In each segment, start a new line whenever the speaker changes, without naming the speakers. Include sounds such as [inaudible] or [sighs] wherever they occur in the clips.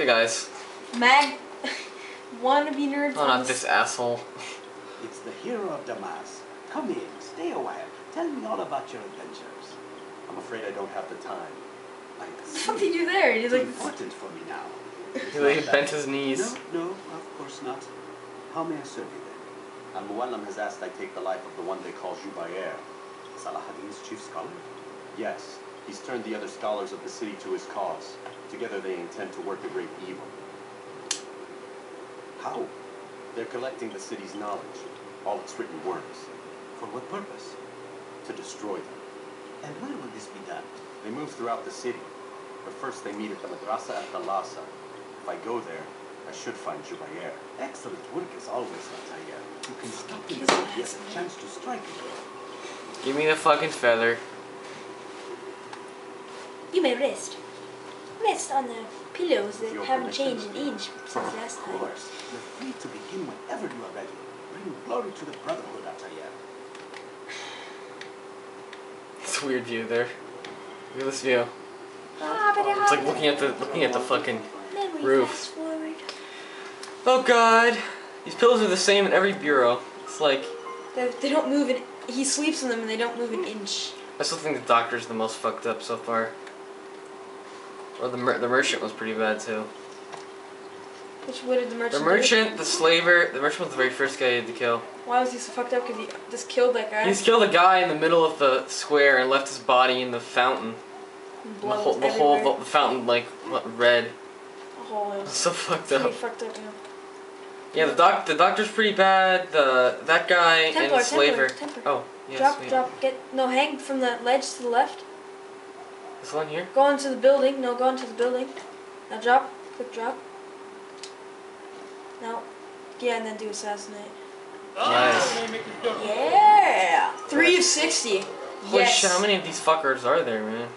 Okay, guys.
Mag. Wannabe [laughs] nerd.
Oh, not this asshole.
It's the hero of Damas. Come in, stay a while. Tell me all about your adventures. I'm afraid I don't have the time. I
What did you do there? He's
It's
like,
important for me now. [laughs]
He like bent his knees.
No, no, of course not. How may I serve you then? Al Mualim has asked I take the life of the one they call Jubair. Salahadin's chief scholar? Yes. He's turned the other scholars of the city to his cause. Together they intend to work a great evil. How? They're collecting the city's knowledge, all its written works. For what purpose? To destroy them. And where will this be done? They move throughout the city. But first they meet at the Madrasa at Kallasah. If I go there, I should find Jubair. Excellent work as always, Altaïr. You can stop in the city as a chance to strike again.
Give me the fucking feather.
You may rest. Rest on the pillows that
Your
haven't changed an inch since last time.
Of
time.
course. You're free to begin whenever you are ready. Bring glory to the Brotherhood, Altaïr. [sighs]
It's a weird view there. Look at this view.
Ah, but
It's like looking at the looking at the fucking.
Memory
roof. Oh God! These pillows are the same in every bureau. It's like
They, they don't move an. He sleeps in them and they don't move an inch.
I still think the doctor's the most fucked up so far. Or the mer- the merchant was pretty bad too.
Which what did the merchant?
The
do?
merchant, the slaver, the merchant was the very first guy he had to kill.
Why was he so fucked up? Because he just killed that guy.
He's killed a guy in the middle of the square and left his body in the fountain. The whole, the whole the fountain like red.
Oh, [laughs]
So fucked up.
fucked up. Yeah.
Yeah, the doc the doctor's pretty bad. The that guy and the slaver.
Templar, Templar.
Oh yes.
drop, drop, get no hang from the ledge to the left.
This one here.
Go into the building. No, go into the building. Now drop, quick drop. Now, yeah, and then do assassinate.
Nice.
Yeah, three of sixty.
Holy
yes.
shit! How many of these fuckers are there, man?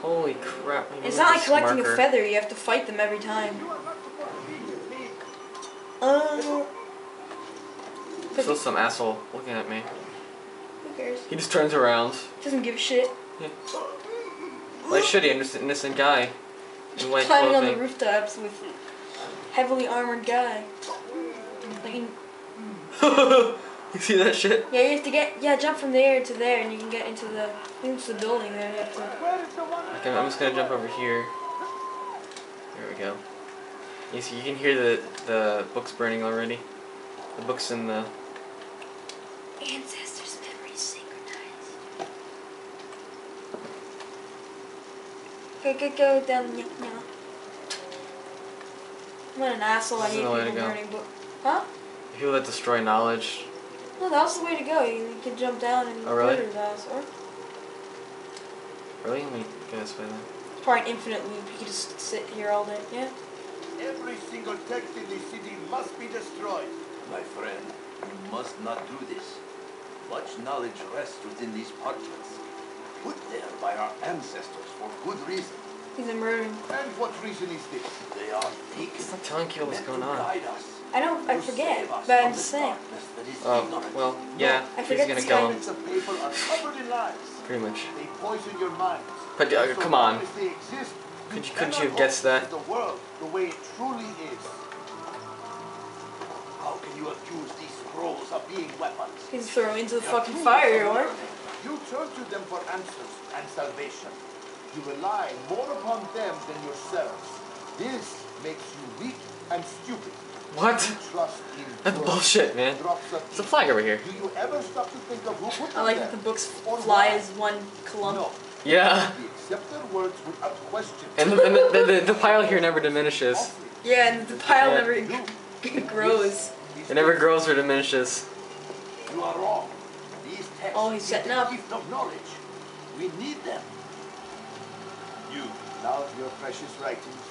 Holy crap!
It's not like collecting
marker.
a feather. You have to fight them every time. Uh,
Still some asshole looking at me.
who cares?
He just turns around.
Doesn't give a shit.
Like should he? Innocent, innocent guy in white
Climbing on the rooftops with heavily armored guy. Like, you- [laughs]
you see that shit?
yeah, you have to get yeah, jump from there to there, and you can get into the into the building. There, you have to.
Okay, I'm just gonna jump over here. There we go. You see, you can hear the the books burning already. The books in the.
Ancestors' Go, go, go down the now. What an asshole! I
This is
hate
the
people burning book. Huh?
People that destroy knowledge.
No, that's the way to go. You, can jump down and
Oh, really?
murder. Or
Really? Let me go this way then.
it's probably an infinite loop. You just sit here all day. Yeah.
Every single text in the city must be destroyed.
My friend, you must not do this. Much knowledge rests within these parchments, put there by our ancestors for good reason.
He's a murdering.
And what reason is this?
They are taken,
Stop telling people what's going on.
I don't. I forget, but I'm just saying.
darkness that is
Oh, well, yeah,
I
he's gonna
this
kill him.
Fragments of paper are covered in lies.
Pretty much.
They poison your minds.
But, uh, come on.
long as they exist,
Could you-
you
couldn't you have guessed that?
The world the way it truly is.
How can you accuse these scrolls of being weapons?
He's throw into the fucking fire, or
You turn to them for answers and salvation. You rely more upon them than yourselves. This makes you weak and stupid.
What?
Trust in [laughs]
That's bullshit, man. It's a flag over here.
Do you ever stop to think of who put them
I like that the books
Or
fly as one clump.
No.
Yeah.
We accept their words without question.
And the, and the, the, the, the pile here never diminishes.
Yeah, and the pile
Yeah.
never
You, [laughs]
grows.
It never grows or diminishes.
You are wrong. These texts
Oh, he's setting up.
gift of knowledge. We need them.
you love your precious writings.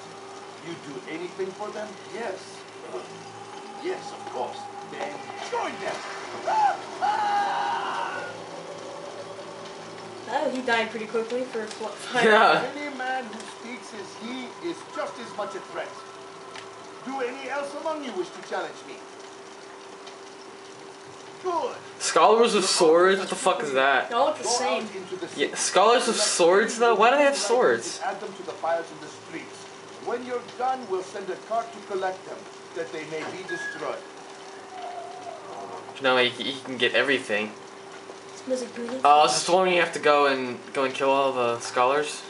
You do anything for them?
Yes. Uh, yes, of course.
Then join them. [laughs]
Oh, he died pretty quickly for a.
Yeah.
Any man who speaks as he is just as much a threat. Do any else among you wish to challenge me? Good.
Scholars of swords? What the fuck is that?
They all look the same.
out into the
Yeah, scholars
of
swords, though? Why do they have swords?
Add them to the fires in the streets. When you're done, we'll send a cart to collect them, that they may be destroyed.
No, you, can- you can get everything.
Smells like booty.
Uh, oh, is this the one you have to go and go and kill all the scholars?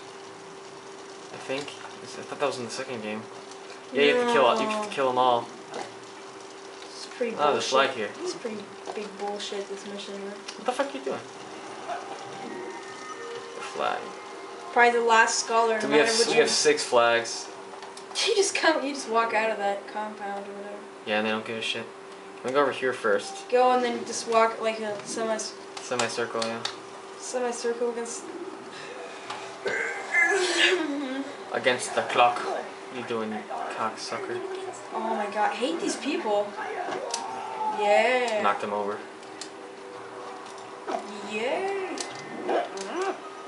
I think. I thought that was in the second game. Yeah, you have to kill. You have to kill them all.
It's pretty
Oh, there's
bullshit.
flag here.
It's pretty big bullshit, this mission.
What the fuck are you doing? The flag.
Probably the last scholar,
Do we have we have six flags?
You just come, you just walk out of that compound or whatever.
Yeah, and they don't give a shit. Me go over here first.
Go and then just walk like a semi
Semicircle, yeah.
semicircle against. [laughs]
Against the clock. What are you doing, cocksucker?
Oh my god, I hate these people. Yeah.
Knocked him over.
Yeah.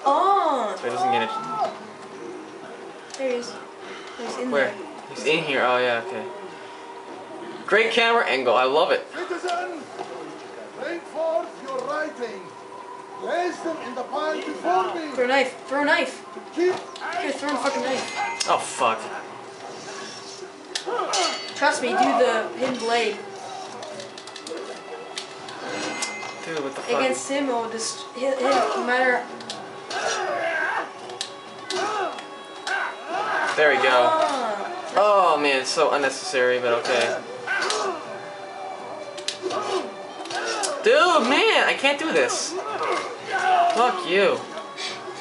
Oh,
So he doesn't get it.
there he is. He's in
Where?
there.
He's in here. Oh yeah, okay. Great camera angle. I love it.
Citizen, bring forth your writing. Place them in the pile before me.
Throw a knife. Throw a knife.
Keep
Here, throw a fucking knife.
Oh fuck.
Trust me, do the pin blade.
What the fuck?
Against him, will just hit him no matter.
There we go.
Ah.
Oh man, it's so unnecessary, but okay. Dude, man, I can't do this. Fuck you.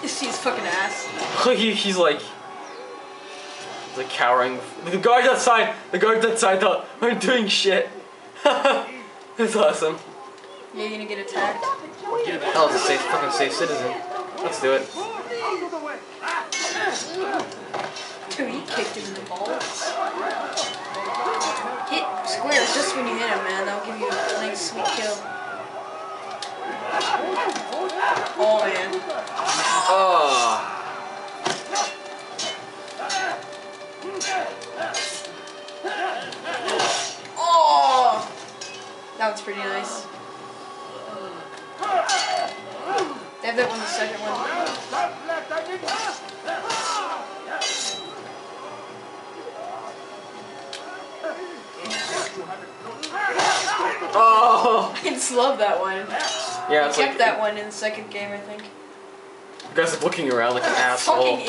You see his fucking ass. [laughs]
He- he's like, he's like cowering. The guards outside. The guards outside thought I'm doing shit. [laughs] That's awesome.
You're gonna get attacked.
The Hell, it's a safe, fucking safe citizen. Let's do it.
Dude, he kicked him in the balls. Hit square just when you hit him, man. That'll give you a nice sweet kill. Oh man.
Oh.
Oh! That was pretty nice. They have that one, the second one.
Oh. [laughs]
I just love that one.
Yeah,
I
it's
kept
like
that one in the second game, I think.
you guys are looking around like an [laughs] asshole.
Fucking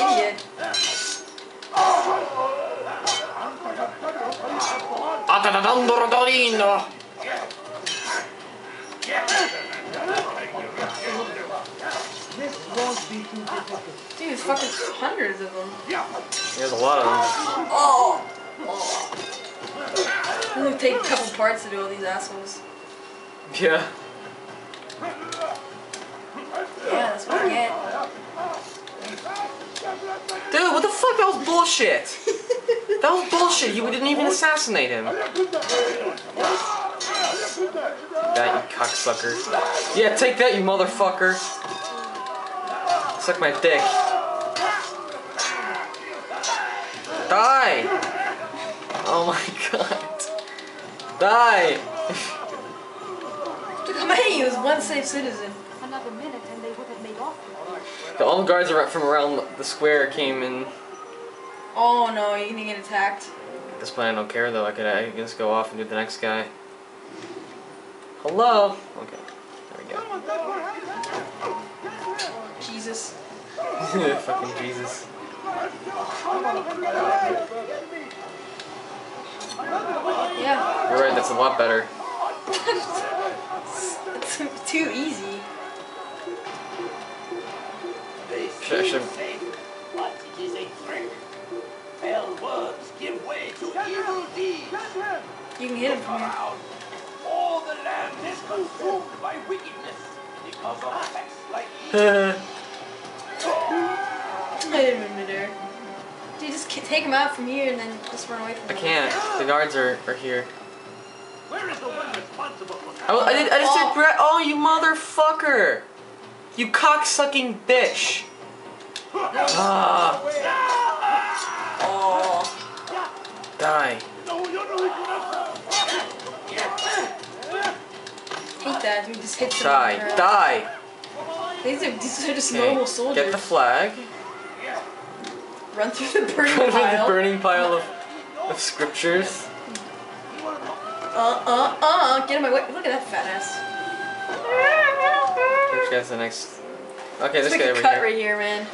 asshole.
idiot.
Atadadandorодorino.
Dude, there's fucking hundreds of them. Yeah.
There's a lot of them.
Oh! oh. It'll take a couple parts to do all these assholes.
Yeah.
Yeah, that's what I get.
Dude, what the fuck? That was bullshit. That was bullshit. You didn't even assassinate him. That you cocksucker. Yeah, take that, you motherfucker. Suck my dick. Die! Oh my god. Die!
Look how many? He was one safe citizen.
Another minute and they would have made off.
The all the guards ar- from around the square came in.
Oh no, you're gonna get attacked.
At this point, I don't care though. I could I can just go off and do the next guy. Hello? Okay. There we go.
Jesus. [laughs]
Fucking Jesus.
Yeah.
You're right, that's a lot better.
It's [laughs] too easy.
Should- should-
it is a trick. Fell words give way to evil deeds.
You can hit him from here.
Is consumed by wickedness because of acts like these.
Hit him in midair. Dude, just take him out from here and then just run away from him?
I can't. The guards are, are here.
Where is the one responsible for
I, I, did, I just did gra- Oh, you motherfucker! You cocksucking bitch! [laughs] Ah,
Oh.
die.
Hate that. Dude, just hits him.
Die.
in the crowd.
Die!
These are, these are just
Okay,
normal soldiers.
get the flag.
Run through the [laughs] burning
Run through the
pile.
burning pile of, of scriptures.
Uh, uh, uh, get in my way. Look at that fat ass.
Which guy's the next? Okay,
Let's
this guy over
cut
here.
right here, man.